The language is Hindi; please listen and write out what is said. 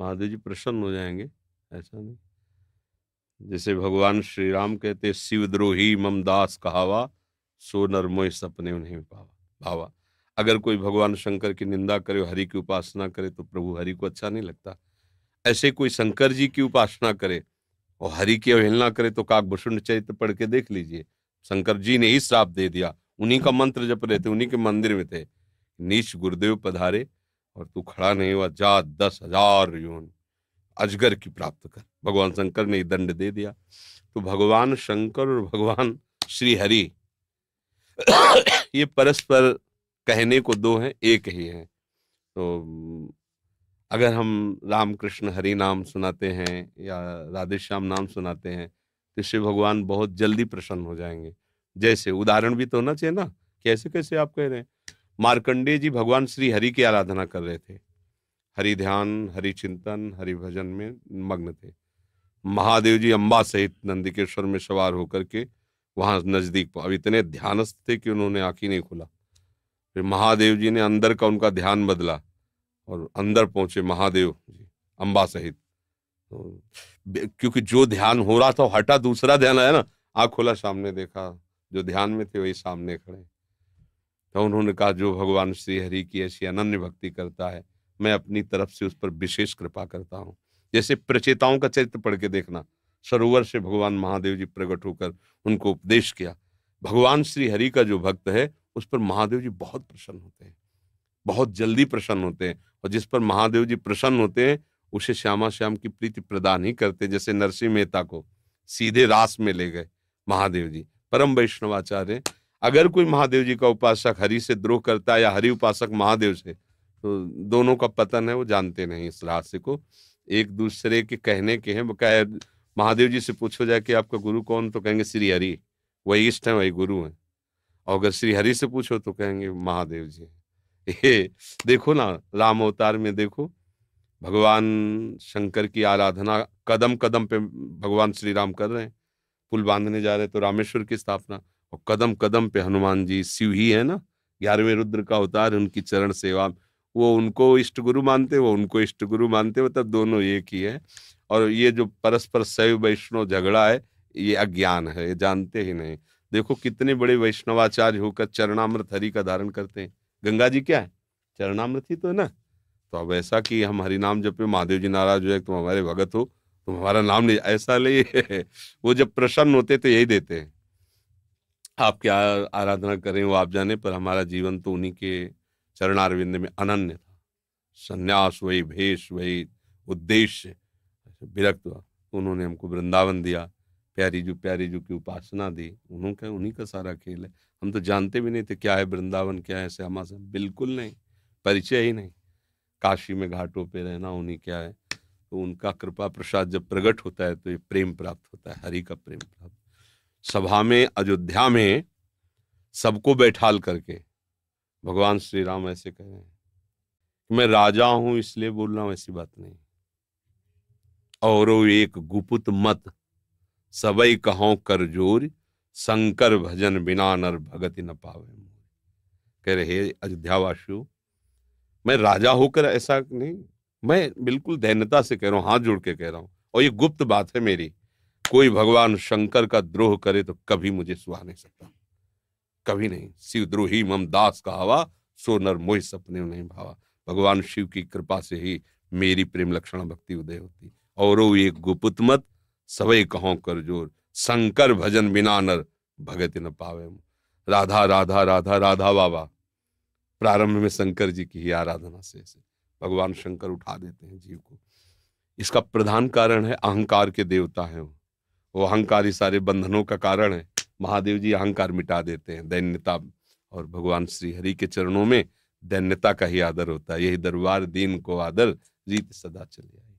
महादेव जी प्रसन्न हो जाएँगे, ऐसा नहीं। जैसे भगवान श्री राम कहते शिवद्रोही मम दास कहावा, सो नर मोह सपने उन्हें पावा, भावा। अगर कोई भगवान शंकर की निंदा करे, हरि की उपासना करे तो प्रभु हरि को अच्छा नहीं लगता। ऐसे कोई शंकर जी की उपासना करे और हरि की अवहेलना करे तो काकभूषण चरित्र पढ़ के देख लीजिए। शंकर जी ने ही श्राप दे दिया। उन्हीं का मंत्र जप रहे थे, उन्हीं के मंदिर में थे। नीच गुरुदेव पधारे और तू खड़ा नहीं हुआ, जा दस हज़ार योन अजगर की प्राप्त कर। भगवान शंकर ने दंड दे दिया। तो भगवान शंकर और भगवान श्री हरि ये परस्पर कहने को दो हैं, एक ही हैं। तो अगर हम राम कृष्ण हरि नाम सुनाते हैं या राधे श्याम नाम सुनाते हैं तो इससे भगवान बहुत जल्दी प्रसन्न हो जाएँगे। जैसे उदाहरण भी तो होना चाहिए ना कैसे कैसे आप कह रहे हैं? मार्कंडे जी भगवान श्री हरि की आराधना कर रहे थे। हरि ध्यान हरि चिंतन हरि भजन में मग्न थे। महादेव जी अम्बा सहित नंदिकेश्वर में सवार होकर के वहाँ नज़दीक अब इतने ध्यानस्थ थे कि उन्होंने आँख ही नहीं खोला। फिर महादेव जी ने अंदर का उनका ध्यान बदला और अंदर पहुँचे महादेव जी अम्बा सहित। तो, क्योंकि जो ध्यान हो रहा था हटा दूसरा ध्यान आया ना आँख खोला सामने देखा जो ध्यान में थे वही सामने खड़े। तो उन्होंने कहा, जो भगवान श्री हरि की ऐसी अनन्य भक्ति करता है, मैं अपनी तरफ़ से उस पर विशेष कृपा करता हूँ। जैसे प्रचेताओं का चरित्र पढ़ के देखना, सरोवर से भगवान महादेव जी प्रकट होकर उनको उपदेश किया, भगवान श्री हरि का जो भक्त है, उस पर महादेव जी बहुत प्रसन्न होते हैं, बहुत जल्दी प्रसन्न होते हैं और जिस पर महादेव जी प्रसन्न होते हैं, उसे श्यामा श्याम की प्रीति प्रदान ही करते जैसे नरसिंह मेहता को सीधे रास में ले गए महादेव जी। परम वैष्णवाचार्य अगर कोई महादेव जी का उपासक हरि से द्रोह करता है या हरि उपासक महादेव से तो दोनों का पतन है, वो जानते नहीं इस रहस्य को। एक दूसरे के कहने के हैं बकाया महादेव जी से पूछो जाए कि आपका गुरु कौन? तो कहेंगे, श्री हरि वही इष्ट है, वही गुरु है। और अगर श्री हरि से पूछो तो कहेंगे, महादेव जी ये देखो ना, राम अवतार में देखो, भगवान शंकर की आराधना कदम कदम पे भगवान श्री राम कर रहे हैं। पुल बांधने जा रहे हैं तो रामेश्वर की स्थापना। और कदम कदम पे हनुमान जी शिव ही है ना, ग्यारहवें रुद्र का अवतार उनकी चरण सेवा। वो उनको इष्ट गुरु मानते, वो उनको इष्ट गुरु मानते मतलब दोनों एक ही है। और ये जो परस्पर शैव वैष्णव झगड़ा है, ये अज्ञान है, ये जानते ही नहीं। देखो कितने बड़े वैष्णवाचार्य होकर चरणामृत हरि का धारण करते हैं। गंगा जी क्या है? चरणामृत ही तो है ना। तो अब ऐसा कि हम हरि नाम जब पे महादेव जी नाराज़ हो तुम हमारे भगत हो, तुम हमारा नाम नहीं ऐसा ले वो जब प्रसन्न होते तो यही देते हैं। आप क्या आराधना करें वो आप जाने पर? हमारा जीवन तो उन्हीं के चरणारविंद में अनन्य था। संन्यास वही, भेष वही, उद्देश्य। विरक्त हुआ। उन्होंने हमको वृंदावन दिया। प्यारी जू प्यारी जू की उपासना दी। उन्होंने उन्हीं का सारा खेल है। हम तो जानते भी नहीं थे क्या है वृंदावन, क्या है श्यामा से। बिल्कुल नहीं। परिचय ही नहीं। काशी में घाटों पे रहना उन्हीं क्या है। तो उनका कृपा प्रसाद जब प्रकट होता है तो ये प्रेम प्राप्त होता है, हरि का प्रेम प्राप्त। सभा में, अयोध्या में सबको बैठाल करके भगवान श्री राम ऐसे कह रहे हैं मैं राजा हूँ, इसलिए बोल रहा हूँ, ऐसी बात नहीं। और एक गुपुत मत, सबई कहो कर ज़ोर, शंकर भजन बिना नर भगति न पावे कह रहे अयोध्यावासियों, मैं राजा होकर ऐसा नहीं, मैं बिल्कुल दैन्यता से कह रहा हूँ, हाथ जोड़ के कह रहा हूँ, और ये गुप्त बात है मेरी। कोई भगवान शंकर का द्रोह करे तो कभी मुझे सुहा नहीं सकता। कभी नहीं। शिव द्रोही मम दास का हवा, सो नर मोह सपने नहीं भावा। भगवान शिव की कृपा से ही मेरी प्रेम लक्षण भक्ति उदय होती। और वो एक गुपुत मत सवई कहो कर ज़ोर। शंकर भजन बिना नर भगत न पावे राधा राधा राधा राधा बाबा। प्रारंभ में शंकर जी की ही आराधना से भगवान शंकर उठा देते हैं जीव को। इसका प्रधान कारण है, अहंकार के देवता है वो। वो अहंकार ही सारे बंधनों का कारण है। महादेव जी अहंकार मिटा देते हैं, दैन्यता और भगवान श्री हरि के चरणों में दैन्यता का ही आदर होता है। यही दरबार दीन को आदर, जीत सदा चले आए।